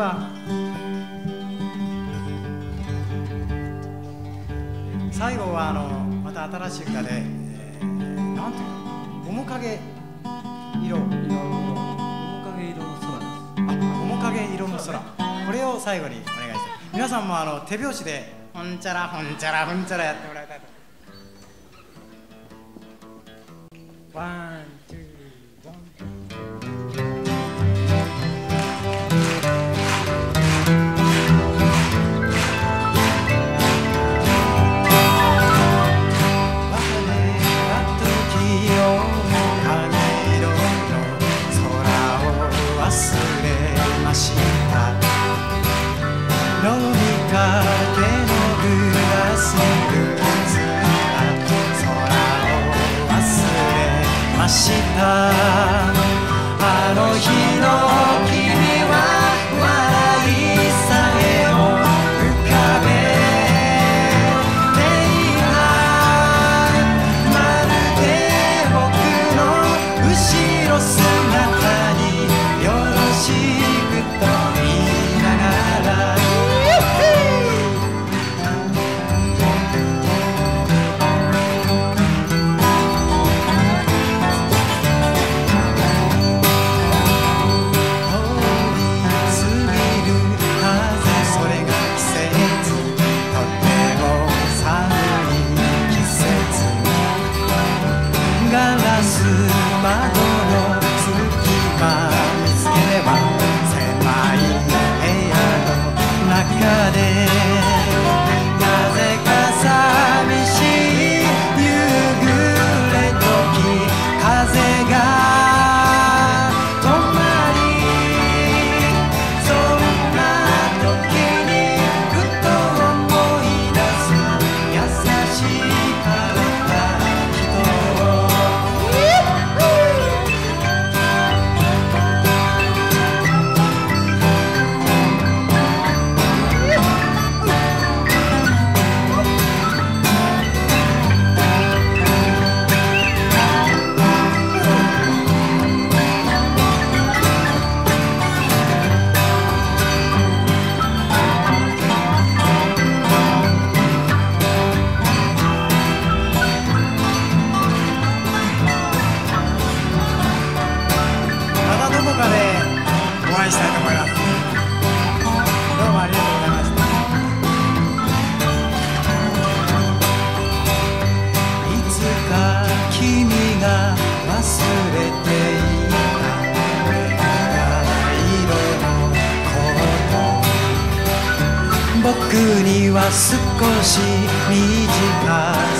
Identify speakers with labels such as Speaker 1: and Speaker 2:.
Speaker 1: は。最後はあのまた新しい歌で、えー、なんていうの？面影。色。色
Speaker 2: 面影色の空です。
Speaker 1: あ面影色の空。これを最後にお願いして皆さんもあの手拍子で「ほんちゃらほんちゃらほんちゃら」やってもらいたいと。ワン。あの日のす。窓の隙間。どこかでお会いしたいと思います。どうもありがとうございました。いつか君が忘れていた色のこと。僕には少し短すぎて